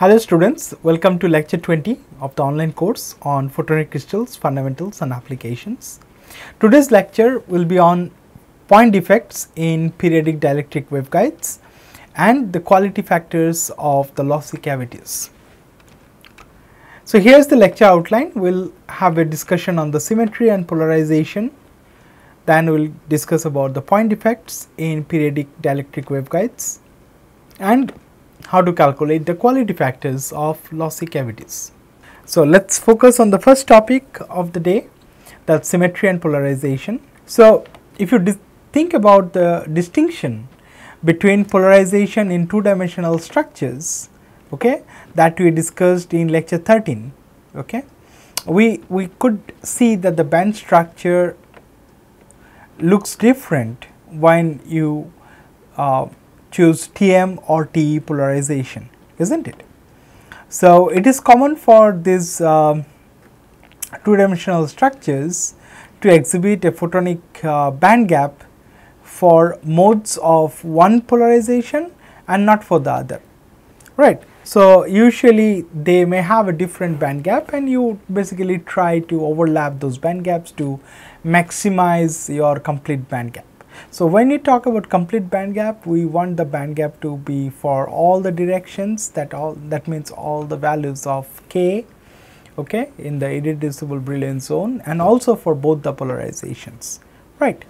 Hello students, welcome to lecture 20 of the online course on photonic crystals fundamentals and applications. Today's lecture will be on point defects in periodic dielectric waveguides and the quality factors of the lossy cavities. So, here is the lecture outline, we will have a discussion on the symmetry and polarization, then we will discuss about the point defects in periodic dielectric waveguides and how to calculate the quality factors of lossy cavities. So, let us focus on the first topic of the day that symmetry and polarization. So, if you think about the distinction between polarization in two dimensional structures okay, that we discussed in lecture 13. Okay. We, we could see that the band structure looks different when you uh, choose TM or TE polarization, is not it? So, it is common for these uh, two dimensional structures to exhibit a photonic uh, band gap for modes of one polarization and not for the other, right. So, usually they may have a different band gap and you basically try to overlap those band gaps to maximize your complete band gap. So, when you talk about complete band gap, we want the band gap to be for all the directions that all that means all the values of k okay, in the irreducible Brillouin zone and also for both the polarizations, right.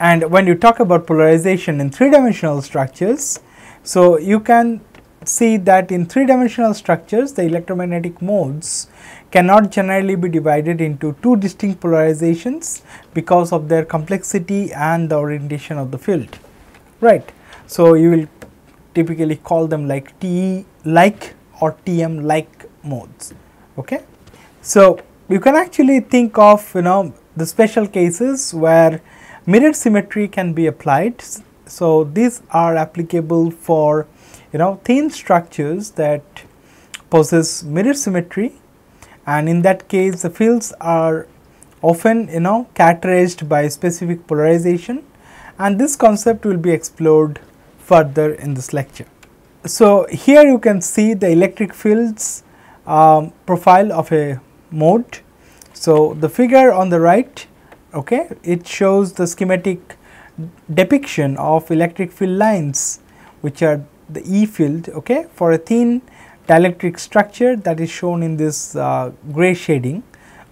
And when you talk about polarization in three dimensional structures, so you can see that in three dimensional structures the electromagnetic modes cannot generally be divided into two distinct polarizations because of their complexity and the orientation of the field right. So, you will typically call them like TE like or TM like modes. Okay. So, you can actually think of you know the special cases where mirror symmetry can be applied. So, these are applicable for you know thin structures that possess mirror symmetry and in that case the fields are often you know characterized by specific polarization and this concept will be explored further in this lecture. So, here you can see the electric fields um, profile of a mode. So, the figure on the right okay, it shows the schematic depiction of electric field lines which are the E field okay, for a thin dielectric structure that is shown in this uh, gray shading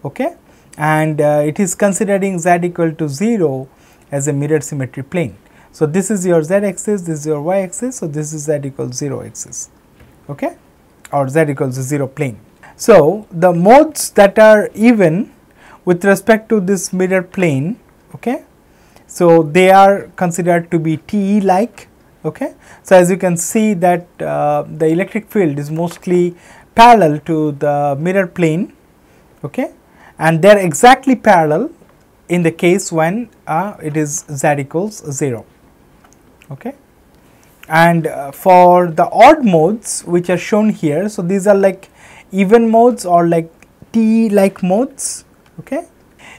okay, and uh, it is considering z equal to 0 as a mirror symmetry plane. So, this is your z axis, this is your y axis, so this is z equals 0 axis okay, or z equals 0 plane. So, the modes that are even with respect to this mirror plane okay, so they are considered to be TE like okay. So, as you can see that uh, the electric field is mostly parallel to the mirror plane okay, and they are exactly parallel in the case when uh, it is z equals 0 okay. And uh, for the odd modes which are shown here, so these are like even modes or like T like modes okay.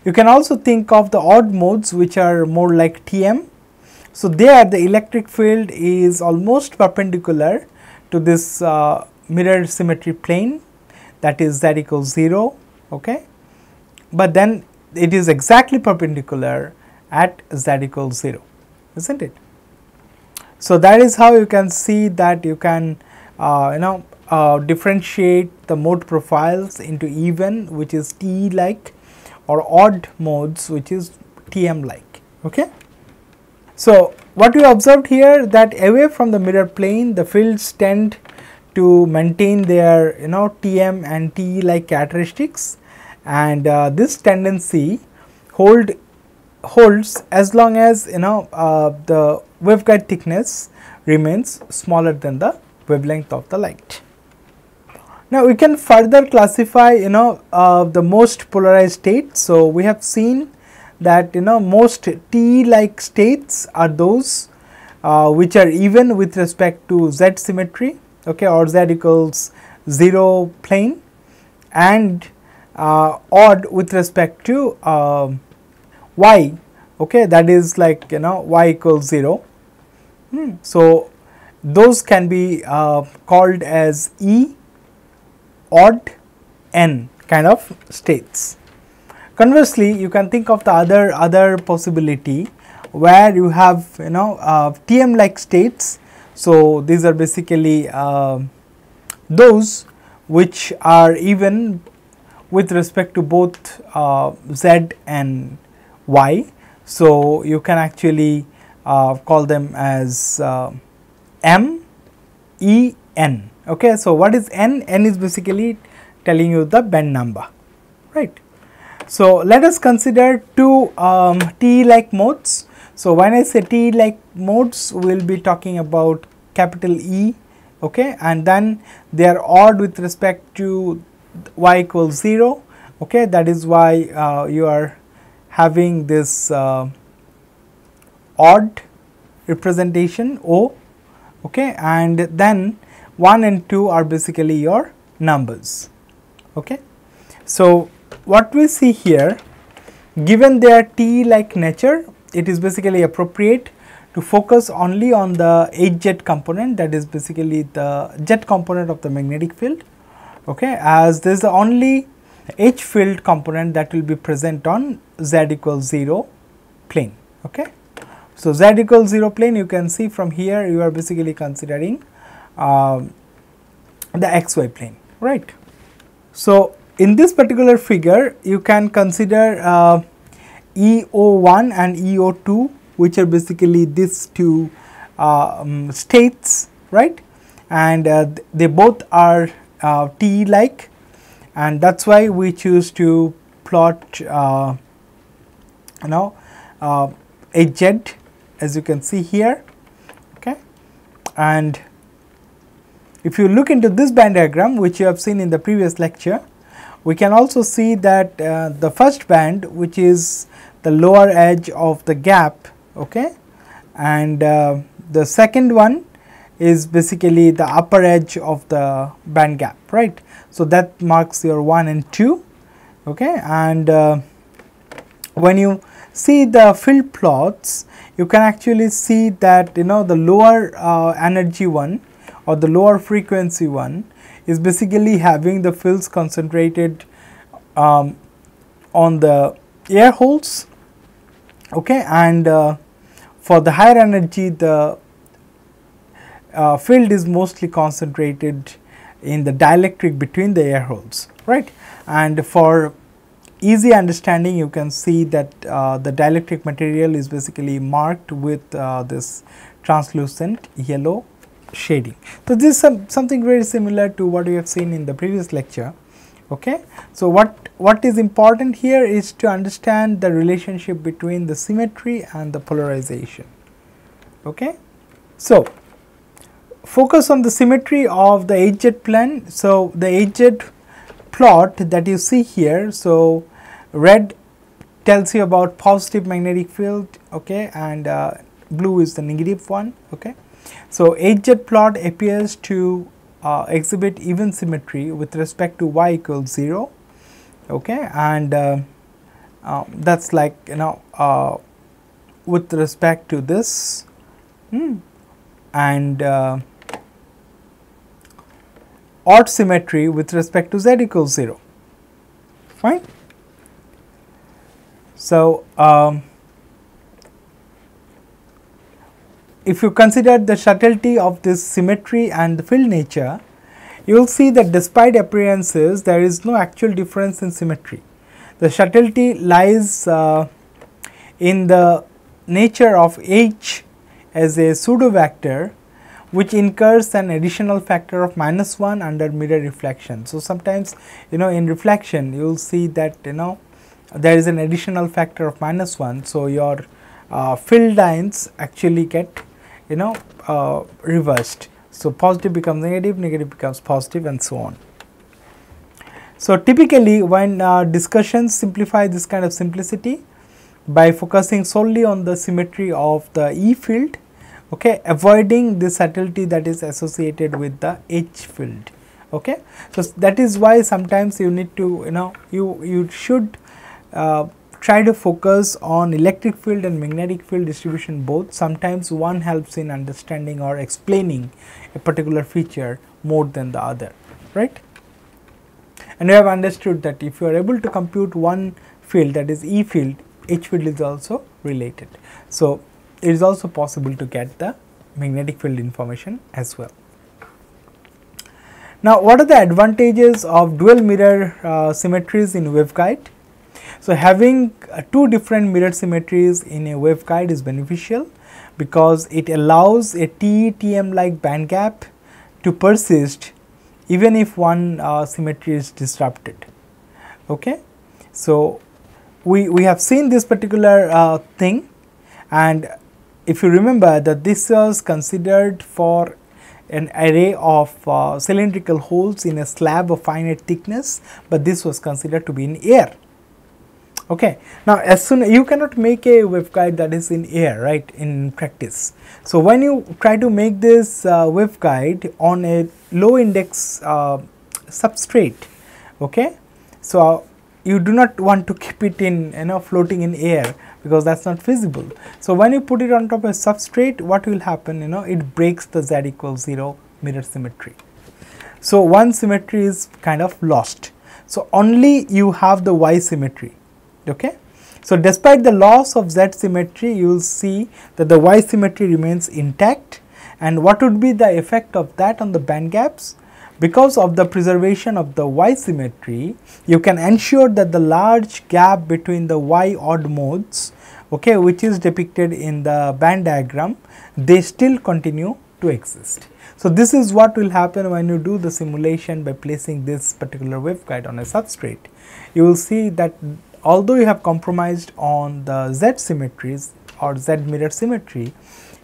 You can also think of the odd modes which are more like TM so, there the electric field is almost perpendicular to this uh, mirror symmetry plane that is z equals 0, okay. but then it is exactly perpendicular at z equals 0, is not it. So, that is how you can see that you can uh, you know uh, differentiate the mode profiles into even which is T like or odd modes which is TM like. Okay. So, what we observed here that away from the mirror plane the fields tend to maintain their you know TM and TE like characteristics and uh, this tendency hold holds as long as you know uh, the waveguide thickness remains smaller than the wavelength of the light. Now, we can further classify you know uh, the most polarized states. So, we have seen that you know most T like states are those uh, which are even with respect to z symmetry okay or z equals 0 plane and uh, odd with respect to uh, y okay that is like you know y equals 0 hmm. so those can be uh, called as e odd n kind of states. Conversely, you can think of the other other possibility where you have you know uh, TM like states. So, these are basically uh, those which are even with respect to both uh, z and y. So, you can actually uh, call them as uh, m e n. Okay. So, what is n? n is basically telling you the band number right. So, let us consider two um, T like modes. So, when I say T like modes we will be talking about capital E okay, and then they are odd with respect to y equals 0 okay, that is why uh, you are having this uh, odd representation O okay, and then 1 and 2 are basically your numbers. Okay. So, what we see here given their T like nature it is basically appropriate to focus only on the Hz component that is basically the z component of the magnetic field okay as this is the only H field component that will be present on z equals 0 plane okay. So, z equals 0 plane you can see from here you are basically considering uh, the xy plane right. So, in this particular figure you can consider uh, EO1 and EO2 which are basically these two uh, um, states right? And uh, they both are uh, T like. And that is why we choose to plot uh, you know uh, Hz as you can see here okay? And if you look into this band diagram which you have seen in the previous lecture we can also see that uh, the first band which is the lower edge of the gap okay and uh, the second one is basically the upper edge of the band gap right. So, that marks your 1 and 2 okay and uh, when you see the field plots you can actually see that you know the lower uh, energy one or the lower frequency one is basically having the fields concentrated um, on the air holes okay? And uh, for the higher energy the uh, field is mostly concentrated in the dielectric between the air holes right? And for easy understanding you can see that uh, the dielectric material is basically marked with uh, this translucent yellow shading. So, this is some, something very similar to what we have seen in the previous lecture. Okay. So, what, what is important here is to understand the relationship between the symmetry and the polarization. Okay. So, focus on the symmetry of the Hz plane. So, the Hz plot that you see here. So, red tells you about positive magnetic field okay, and uh, blue is the negative one. Okay. So, Hz plot appears to uh, exhibit even symmetry with respect to y equals 0 okay, and uh, uh that is like you know uh, with respect to this hmm, and uh, odd symmetry with respect to z equals 0 fine. So, um, if you consider the subtlety of this symmetry and the field nature, you will see that despite appearances there is no actual difference in symmetry. The subtlety lies uh, in the nature of H as a pseudo vector which incurs an additional factor of minus 1 under mirror reflection. So, sometimes you know in reflection you will see that you know there is an additional factor of minus 1. So, your uh, field lines actually get you know uh, reversed. So, positive becomes negative, negative becomes positive and so on. So, typically when uh, discussions simplify this kind of simplicity by focusing solely on the symmetry of the E field, okay, avoiding the subtlety that is associated with the H field. Okay. So, that is why sometimes you need to you know you you should uh, try to focus on electric field and magnetic field distribution both. Sometimes one helps in understanding or explaining a particular feature more than the other, right. and we have understood that if you are able to compute one field that is E field, H field is also related. So, it is also possible to get the magnetic field information as well. Now, what are the advantages of dual mirror uh, symmetries in waveguide? So, having uh, two different mirror symmetries in a waveguide is beneficial because it allows a TE-TM like band gap to persist even if one uh, symmetry is disrupted. Okay? So, we, we have seen this particular uh, thing and if you remember that this was considered for an array of uh, cylindrical holes in a slab of finite thickness, but this was considered to be in air. Okay. Now, as soon you cannot make a waveguide that is in air right in practice. So, when you try to make this uh, waveguide on a low index uh, substrate, okay. So, you do not want to keep it in you know floating in air because that is not feasible. So, when you put it on top of a substrate what will happen you know it breaks the z equals 0 mirror symmetry. So, one symmetry is kind of lost. So, only you have the y symmetry. Okay. So, despite the loss of z symmetry you will see that the y symmetry remains intact and what would be the effect of that on the band gaps? Because of the preservation of the y symmetry, you can ensure that the large gap between the y odd modes, okay, which is depicted in the band diagram, they still continue to exist. So, this is what will happen when you do the simulation by placing this particular waveguide on a substrate. You will see that although you have compromised on the z symmetries or z mirror symmetry,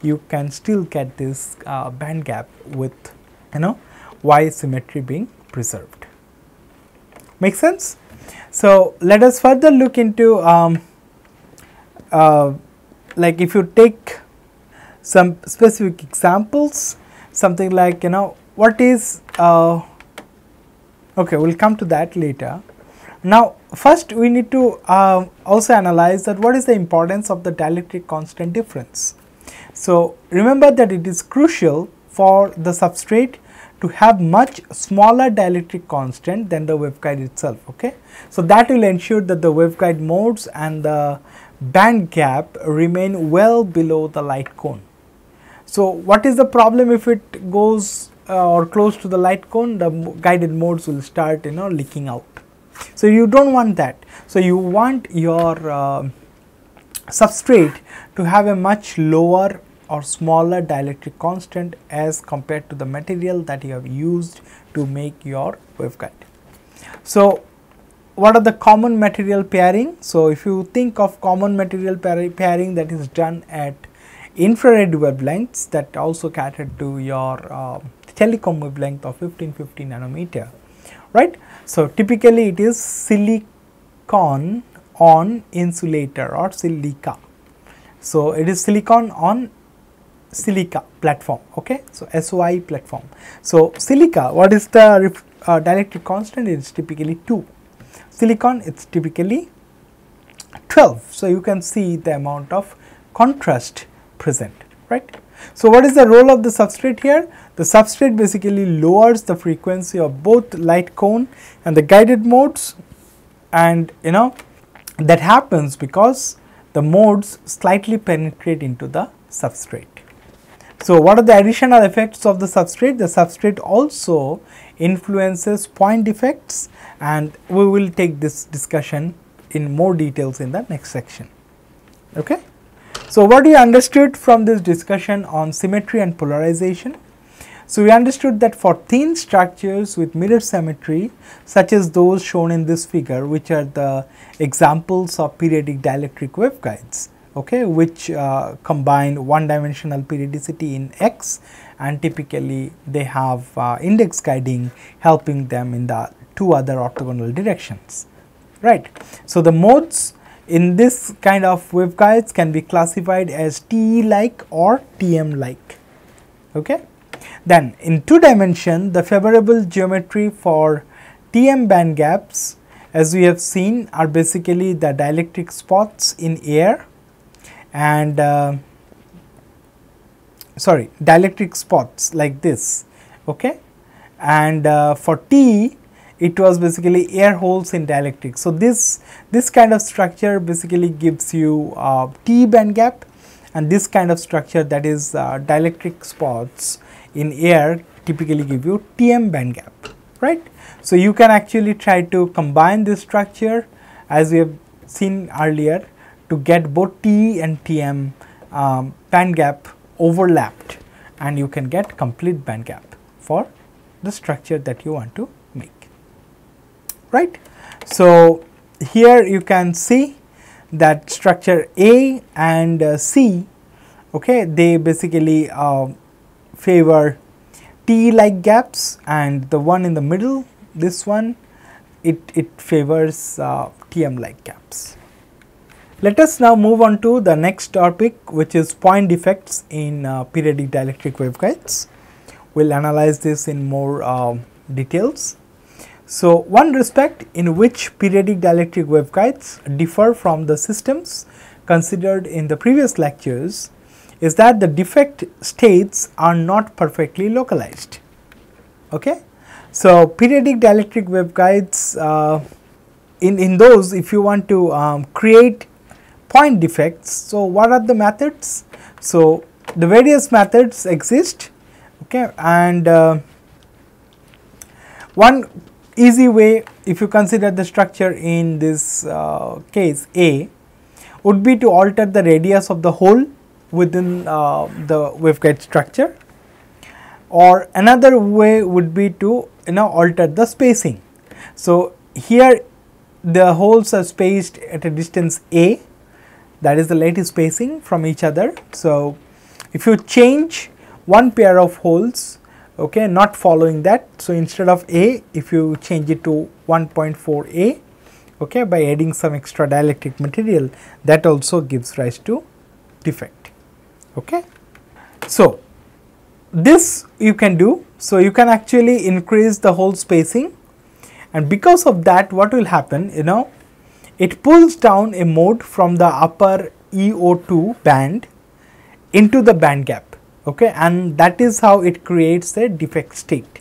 you can still get this uh, band gap with you know y symmetry being preserved. Make sense? So, let us further look into um, uh, like if you take some specific examples something like you know what is uh, okay we will come to that later. Now, first we need to uh, also analyze that what is the importance of the dielectric constant difference. So, remember that it is crucial for the substrate to have much smaller dielectric constant than the waveguide itself. Okay? So, that will ensure that the waveguide modes and the band gap remain well below the light cone. So, what is the problem if it goes uh, or close to the light cone the guided modes will start you know leaking out. So, you do not want that. So, you want your uh, substrate to have a much lower or smaller dielectric constant as compared to the material that you have used to make your waveguide. So, what are the common material pairing? So, if you think of common material pairing that is done at infrared wavelengths that also cater to your uh, telecom wavelength of 1550 nanometer, right. So, typically it is silicon on insulator or silica. So, it is silicon on silica platform okay? So SOI platform. So silica what is the uh, dielectric constant? It is typically 2 silicon it's typically 12 so you can see the amount of contrast present right? So what is the role of the substrate here the substrate basically lowers the frequency of both light cone and the guided modes and you know that happens because the modes slightly penetrate into the substrate so, what are the additional effects of the substrate? The substrate also influences point defects and we will take this discussion in more details in the next section. Okay? So, what we understood from this discussion on symmetry and polarization? So, we understood that for thin structures with mirror symmetry such as those shown in this figure which are the examples of periodic dielectric waveguides okay, which uh, combine one dimensional periodicity in x and typically they have uh, index guiding helping them in the two other orthogonal directions right. So, the modes in this kind of waveguides can be classified as TE like or TM like okay. Then in two dimension the favorable geometry for TM band gaps as we have seen are basically the dielectric spots in air and uh, sorry dielectric spots like this okay and uh, for T it was basically air holes in dielectric. So, this, this kind of structure basically gives you uh, T band gap and this kind of structure that is uh, dielectric spots in air typically give you TM band gap, right. So, you can actually try to combine this structure as we have seen earlier to get both T and TM um, band gap overlapped and you can get complete band gap for the structure that you want to make, right. So, here you can see that structure A and uh, C, okay, they basically uh, favor T like gaps and the one in the middle, this one, it, it favors uh, TM like gaps. Let us now move on to the next topic which is point defects in uh, periodic dielectric waveguides. We will analyze this in more uh, details. So, one respect in which periodic dielectric waveguides differ from the systems considered in the previous lectures is that the defect states are not perfectly localized. Okay? So, periodic dielectric waveguides uh, in, in those if you want to um, create point defects. So, what are the methods? So, the various methods exist okay, and uh, one easy way if you consider the structure in this uh, case A would be to alter the radius of the hole within uh, the waveguide structure or another way would be to you know alter the spacing. So, here the holes are spaced at a distance A that is the lattice spacing from each other. So, if you change one pair of holes okay not following that. So, instead of A if you change it to 1.4 A okay by adding some extra dielectric material that also gives rise to defect okay. So, this you can do. So, you can actually increase the hole spacing and because of that what will happen you know it pulls down a mode from the upper EO2 band into the band gap okay and that is how it creates a defect state.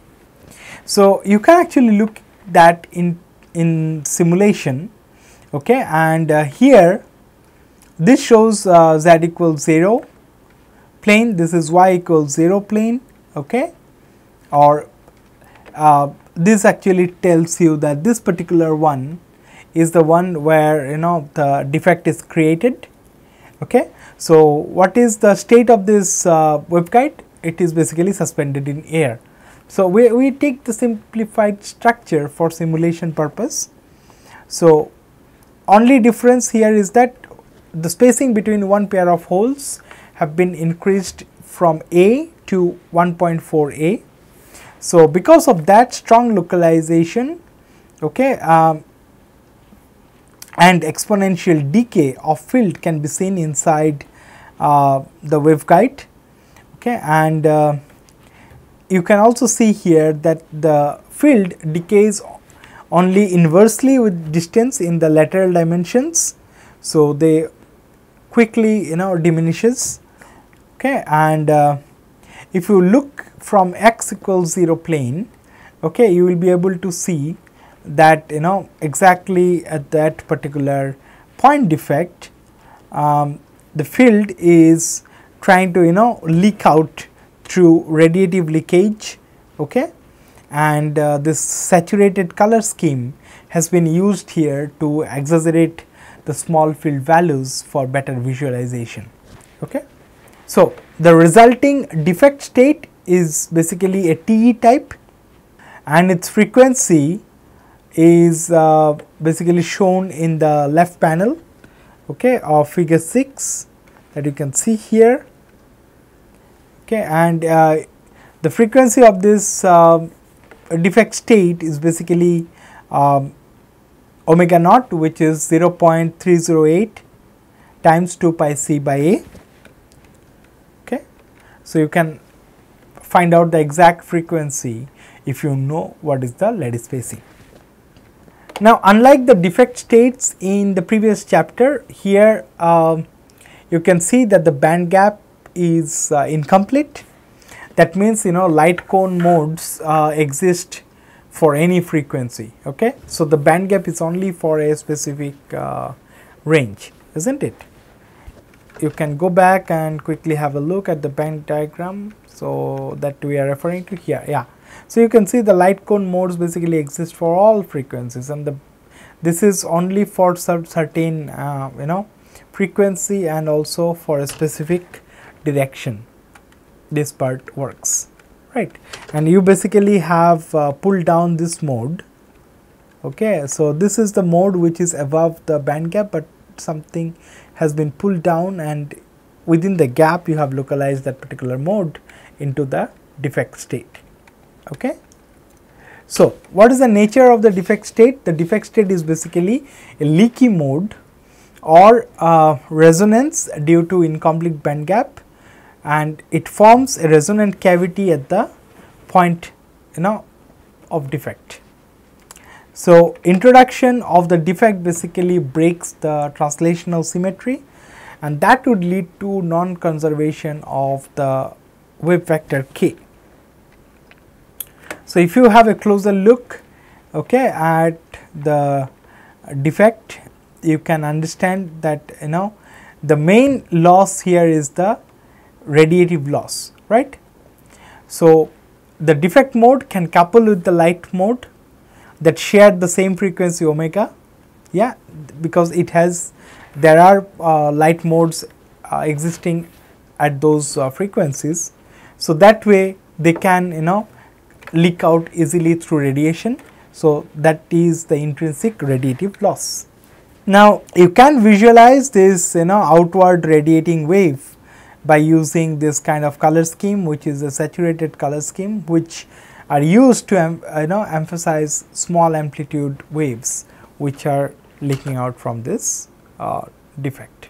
So, you can actually look that in in simulation okay and uh, here this shows uh, z equals 0 plane this is y equals 0 plane okay or uh, this actually tells you that this particular one is the one where you know the defect is created. Okay. So, what is the state of this uh, waveguide? It is basically suspended in air. So, we, we take the simplified structure for simulation purpose. So, only difference here is that the spacing between one pair of holes have been increased from A to 1.4 A. So, because of that strong localization okay, um, and exponential decay of field can be seen inside uh, the waveguide okay and uh, you can also see here that the field decays only inversely with distance in the lateral dimensions so they quickly you know diminishes okay and uh, if you look from x equals 0 plane okay you will be able to see that you know exactly at that particular point defect um, the field is trying to you know leak out through radiative leakage okay and uh, this saturated color scheme has been used here to exaggerate the small field values for better visualization okay so the resulting defect state is basically a TE type and its frequency is uh, basically shown in the left panel okay of figure 6 that you can see here okay and uh, the frequency of this uh, defect state is basically um, omega naught which is 0.308 times 2 pi c by a so you can find out the exact frequency if you know what is the lattice spacing. Now, unlike the defect states in the previous chapter, here uh, you can see that the band gap is uh, incomplete. That means, you know light cone modes uh, exist for any frequency okay? So the band gap is only for a specific uh, range isn't it you can go back and quickly have a look at the band diagram. So that we are referring to here yeah. So you can see the light cone modes basically exist for all frequencies and the this is only for certain uh, you know frequency and also for a specific direction this part works right? And you basically have uh, pulled down this mode okay? So this is the mode which is above the band gap but something has been pulled down and within the gap you have localized that particular mode into the defect state. Okay? So what is the nature of the defect state? The defect state is basically a leaky mode or uh, resonance due to incomplete band gap and it forms a resonant cavity at the point you know of defect. So, introduction of the defect basically breaks the translational symmetry and that would lead to non conservation of the wave vector k. So, if you have a closer look okay, at the defect you can understand that you know the main loss here is the radiative loss right. So, the defect mode can couple with the light mode that share the same frequency omega yeah because it has there are uh, light modes uh, existing at those uh, frequencies. So, that way they can you know leak out easily through radiation. So, that is the intrinsic radiative loss. Now, you can visualize this you know outward radiating wave by using this kind of color scheme which is a saturated color scheme which are used to you know emphasize small amplitude waves which are leaking out from this uh, defect.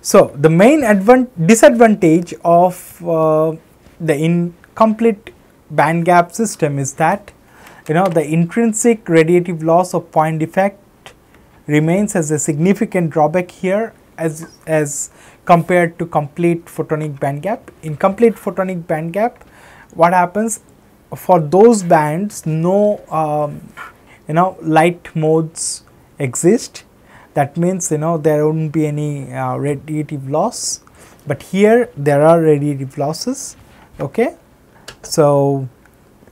So, the main disadvantage of uh, the incomplete band gap system is that you know the intrinsic radiative loss of point defect remains as a significant drawback here as, as compared to complete photonic band gap. In complete photonic band gap, what happens for those bands no um, you know light modes exist. That means you know there won't be any uh, radiative loss. But here there are radiative losses okay? So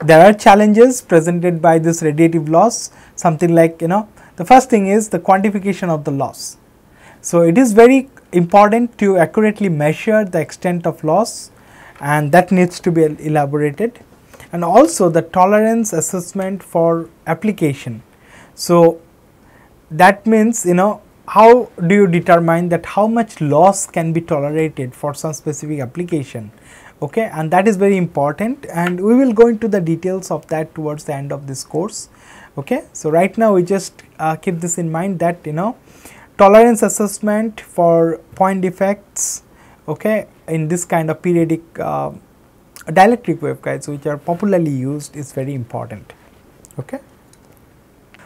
there are challenges presented by this radiative loss. Something like you know the first thing is the quantification of the loss. So it is very important to accurately measure the extent of loss and that needs to be elaborated and also the tolerance assessment for application. So, that means you know how do you determine that how much loss can be tolerated for some specific application okay and that is very important and we will go into the details of that towards the end of this course okay so right now we just uh, keep this in mind that you know tolerance assessment for point defects okay in this kind of periodic uh, dielectric waveguides which are popularly used is very important. Okay?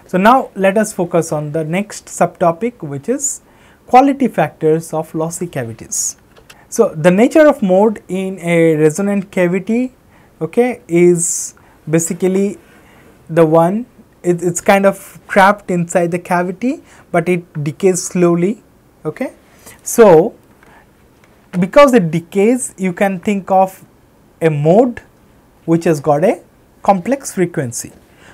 So now let us focus on the next subtopic which is quality factors of lossy cavities. So the nature of mode in a resonant cavity okay is basically the one it, it's kind of trapped inside the cavity but it decays slowly okay? So because it decays you can think of a mode which has got a complex frequency.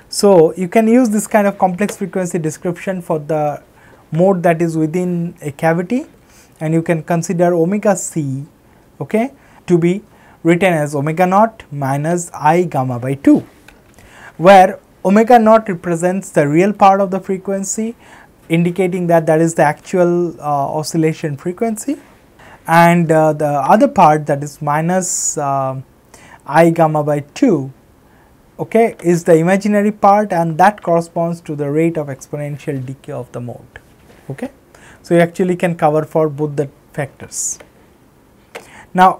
So you can use this kind of complex frequency description for the mode that is within a cavity and you can consider omega c okay to be written as omega naught minus i gamma by 2 where omega naught represents the real part of the frequency indicating that that is the actual uh, oscillation frequency and uh, the other part that is minus uh, i gamma by 2 okay is the imaginary part and that corresponds to the rate of exponential decay of the mode okay so you actually can cover for both the factors now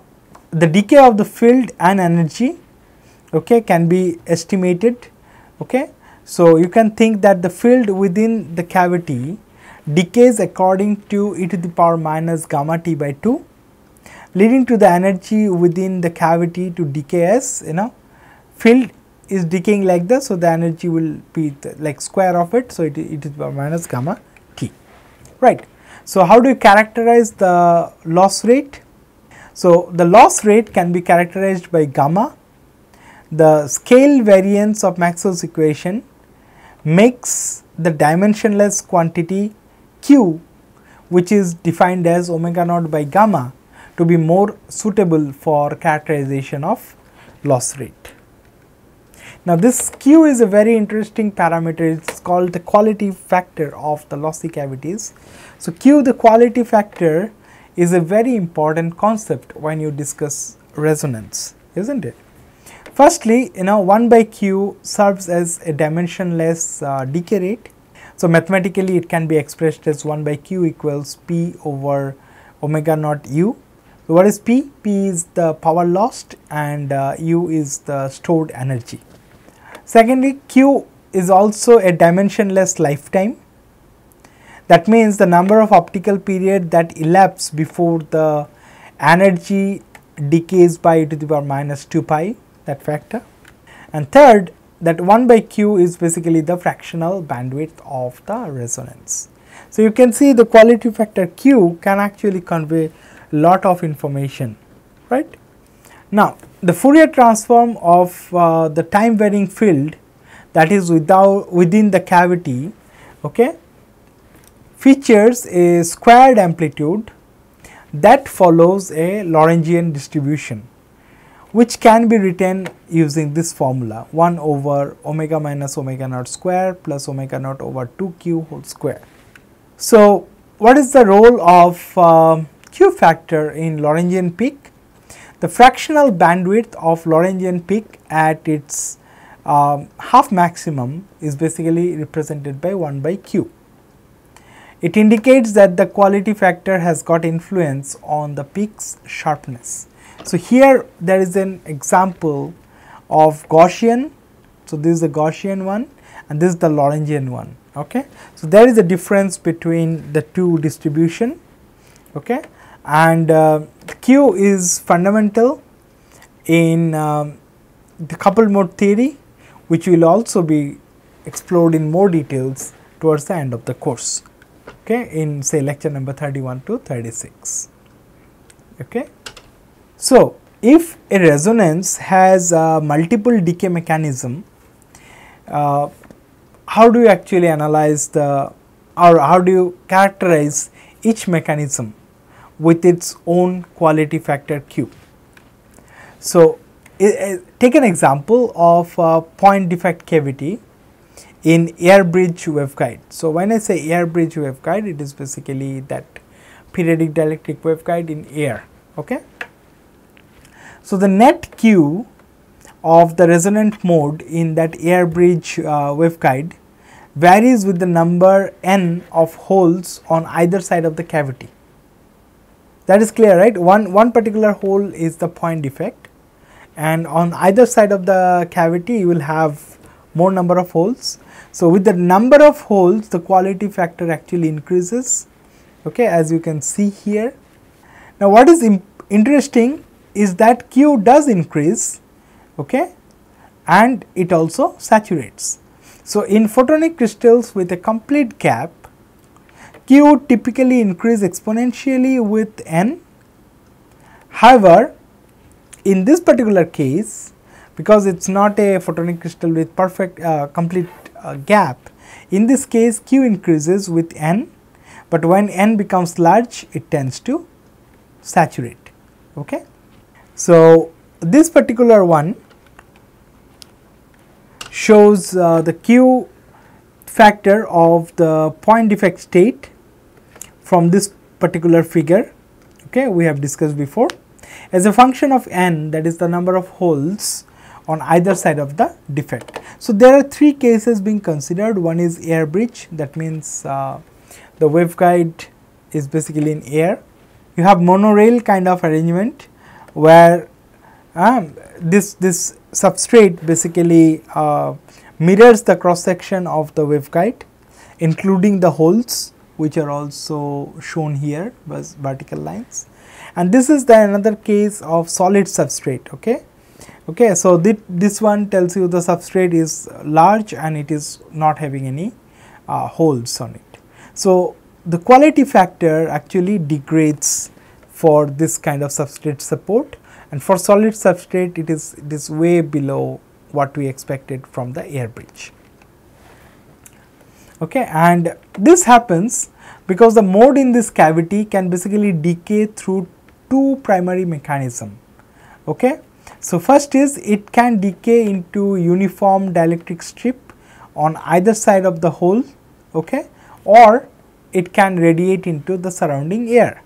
the decay of the field and energy okay can be estimated okay. So, you can think that the field within the cavity decays according to e to the power minus gamma t by 2 leading to the energy within the cavity to decay as you know field is decaying like this, so the energy will be like square of it, so it, it is minus gamma t, right. So, how do you characterize the loss rate? So, the loss rate can be characterized by gamma, the scale variance of Maxwell's equation makes the dimensionless quantity q which is defined as omega naught by gamma to be more suitable for characterization of loss rate. Now, this Q is a very interesting parameter, it is called the quality factor of the lossy cavities. So, Q the quality factor is a very important concept when you discuss resonance, is not it? Firstly, you know 1 by Q serves as a dimensionless uh, decay rate. So, mathematically it can be expressed as 1 by Q equals P over omega naught U. So, what is P? P is the power lost and uh, U is the stored energy. Secondly, Q is also a dimensionless lifetime. That means the number of optical period that elapse before the energy decays by e to the power minus 2 pi that factor. And third that 1 by q is basically the fractional bandwidth of the resonance. So, you can see the quality factor q can actually convey lot of information right. Now, the Fourier transform of uh, the time varying field that is without within the cavity okay, features a squared amplitude that follows a Lorentzian distribution which can be written using this formula 1 over omega minus omega naught square plus omega naught over 2 q whole square. So, what is the role of uh, q factor in Lorentzian peak? The fractional bandwidth of Lorentzian peak at its um, half maximum is basically represented by 1 by q. It indicates that the quality factor has got influence on the peak's sharpness. So, here there is an example of Gaussian. So, this is the Gaussian one and this is the Lorentzian one. Okay. So, there is a difference between the two distribution okay and uh, Q is fundamental in um, the coupled mode theory which will also be explored in more details towards the end of the course okay in say lecture number 31 to 36 okay. So if a resonance has a multiple decay mechanism uh, how do you actually analyze the or how do you characterize each mechanism with its own quality factor Q. So, take an example of a point defect cavity in air bridge waveguide. So, when I say air bridge waveguide it is basically that periodic dielectric waveguide in air. Okay. So, the net Q of the resonant mode in that air bridge uh, waveguide varies with the number n of holes on either side of the cavity. That is clear, right? One, one particular hole is the point defect and on either side of the cavity you will have more number of holes. So, with the number of holes the quality factor actually increases okay, as you can see here. Now, what is interesting is that Q does increase okay, and it also saturates. So, in photonic crystals with a complete gap Q typically increase exponentially with n. However, in this particular case because it is not a photonic crystal with perfect uh, complete uh, gap, in this case Q increases with n, but when n becomes large it tends to saturate. Okay. So, this particular one shows uh, the Q factor of the point defect state from this particular figure okay we have discussed before as a function of n that is the number of holes on either side of the defect. So, there are three cases being considered one is air bridge that means uh, the waveguide is basically in air. You have monorail kind of arrangement where um, this, this substrate basically uh, mirrors the cross section of the waveguide including the holes which are also shown here as vertical lines. And this is the another case of solid substrate okay? Okay so th this one tells you the substrate is large and it is not having any uh, holes on it. So the quality factor actually degrades for this kind of substrate support. And for solid substrate it is it is way below what we expected from the air bridge okay and this happens because the mode in this cavity can basically decay through two primary mechanism. Okay so first is it can decay into uniform dielectric strip on either side of the hole okay or it can radiate into the surrounding air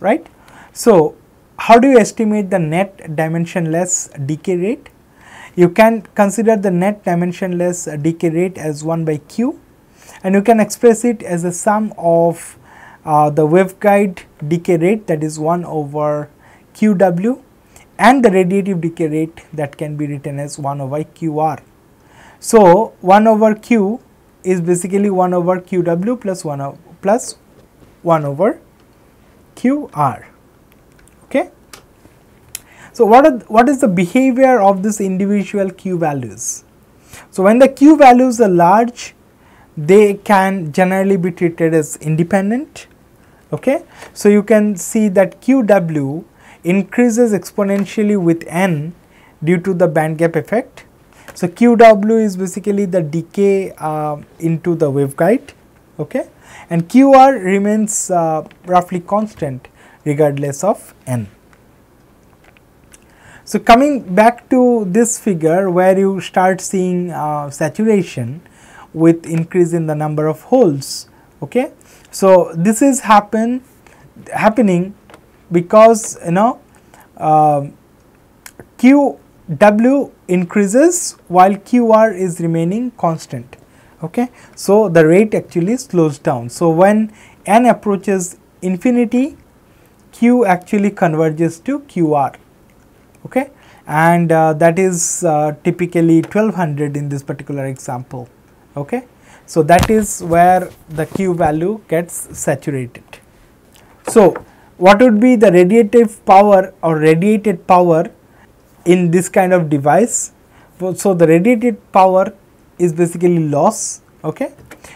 right? So how do you estimate the net dimensionless decay rate? You can consider the net dimensionless decay rate as 1 by q and you can express it as a sum of uh, the waveguide decay rate that is 1 over qw and the radiative decay rate that can be written as 1 over qr. So, 1 over q is basically 1 over qw plus 1 over, plus 1 over qr. Okay. So, what, are, what is the behavior of this individual q values? So, when the q values are large, they can generally be treated as independent. Okay. So, you can see that QW increases exponentially with n due to the band gap effect. So, QW is basically the decay uh, into the waveguide okay, and QR remains uh, roughly constant regardless of n. So, coming back to this figure where you start seeing uh, saturation, with increase in the number of holes okay? So this is happen happening because you know uh, qw increases while qr is remaining constant okay? So the rate actually slows down. So when n approaches infinity q actually converges to qr okay? And uh, that is uh, typically 1200 in this particular example okay. So, that is where the Q value gets saturated. So, what would be the radiative power or radiated power in this kind of device? So, the radiated power is basically loss. Okay.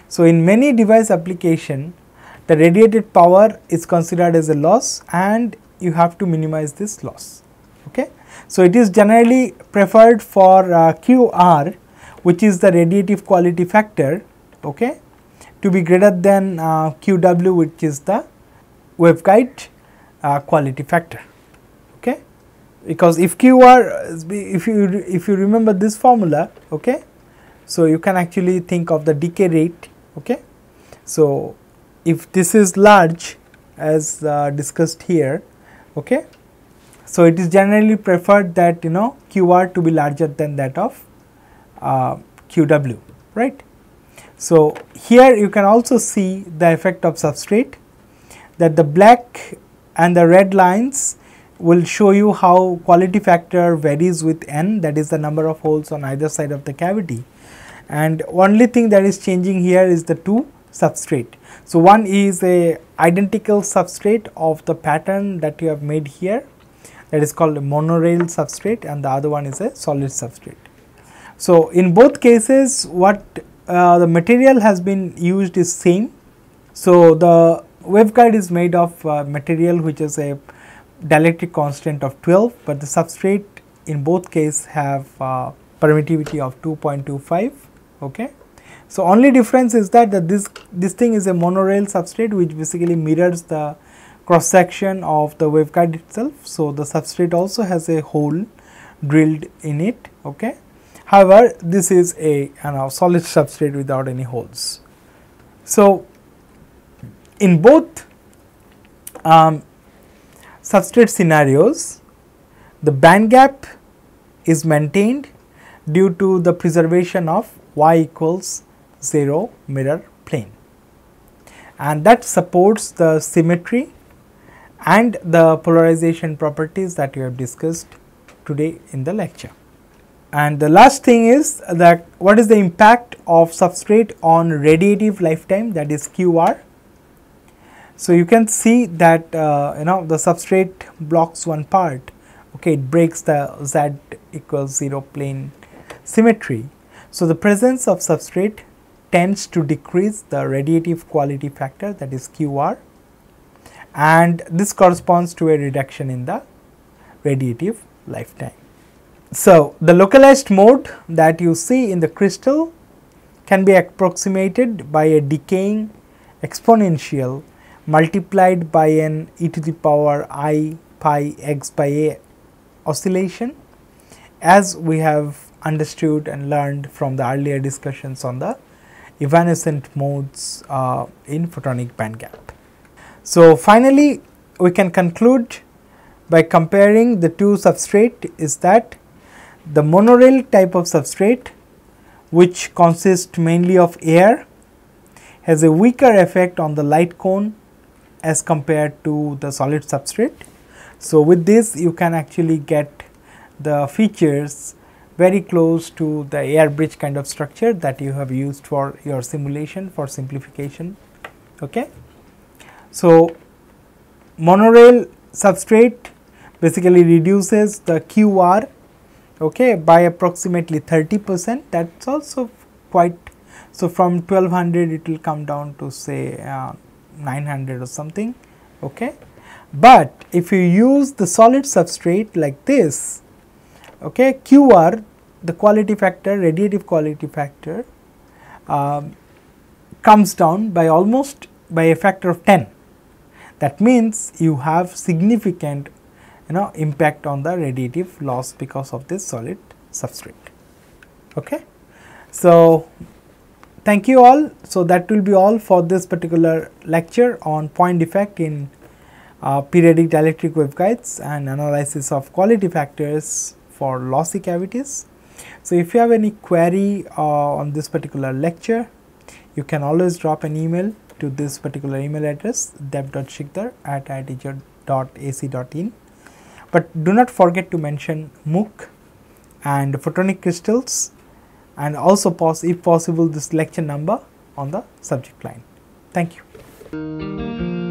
So, in many device application the radiated power is considered as a loss and you have to minimize this loss. Okay. So, it is generally preferred for uh, QR which is the radiative quality factor okay to be greater than uh, QW which is the waveguide uh, quality factor okay. Because if QR if you if you remember this formula okay so you can actually think of the decay rate okay. So if this is large as uh, discussed here okay so it is generally preferred that you know QR to be larger than that of uh, QW, right. So, here you can also see the effect of substrate that the black and the red lines will show you how quality factor varies with n that is the number of holes on either side of the cavity and only thing that is changing here is the two substrate. So, one is a identical substrate of the pattern that you have made here that is called a monorail substrate and the other one is a solid substrate. So, in both cases what uh, the material has been used is same. So, the waveguide is made of uh, material which is a dielectric constant of 12, but the substrate in both case have uh, permittivity of 2.25. Okay. So, only difference is that, that this, this thing is a monorail substrate which basically mirrors the cross section of the waveguide itself. So, the substrate also has a hole drilled in it. Okay. However, this is a you know, solid substrate without any holes. So, in both um, substrate scenarios, the band gap is maintained due to the preservation of y equals 0 mirror plane and that supports the symmetry and the polarization properties that we have discussed today in the lecture. And the last thing is that what is the impact of substrate on radiative lifetime that is QR. So, you can see that uh, you know the substrate blocks one part okay it breaks the z equals 0 plane symmetry. So, the presence of substrate tends to decrease the radiative quality factor that is QR and this corresponds to a reduction in the radiative lifetime. So, the localized mode that you see in the crystal can be approximated by a decaying exponential multiplied by an e to the power i pi x by a oscillation as we have understood and learned from the earlier discussions on the evanescent modes uh, in photonic band gap. So, finally, we can conclude by comparing the two substrate is that the monorail type of substrate which consists mainly of air has a weaker effect on the light cone as compared to the solid substrate. So, with this you can actually get the features very close to the air bridge kind of structure that you have used for your simulation for simplification. Okay. So, monorail substrate basically reduces the QR okay, by approximately 30 percent that is also quite. So, from 1200 it will come down to say uh, 900 or something. Okay. But if you use the solid substrate like this, okay, QR the quality factor radiative quality factor um, comes down by almost by a factor of 10. That means you have significant you know impact on the radiative loss because of this solid substrate. Okay. So, thank you all. So, that will be all for this particular lecture on point defect in uh, periodic dielectric waveguides and analysis of quality factors for lossy cavities. So, if you have any query uh, on this particular lecture, you can always drop an email to this particular email address deb.sikdar at iitg.ac.in but do not forget to mention MOOC and photonic crystals and also pos if possible this lecture number on the subject line. Thank you.